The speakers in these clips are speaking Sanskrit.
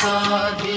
साधि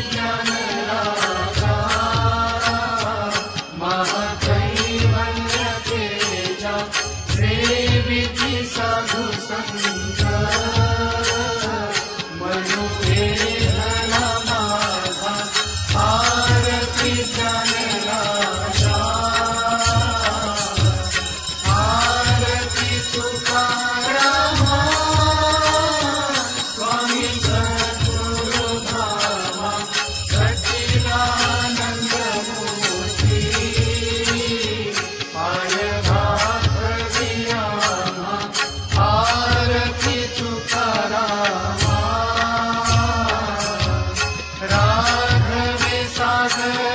Krishna Amen.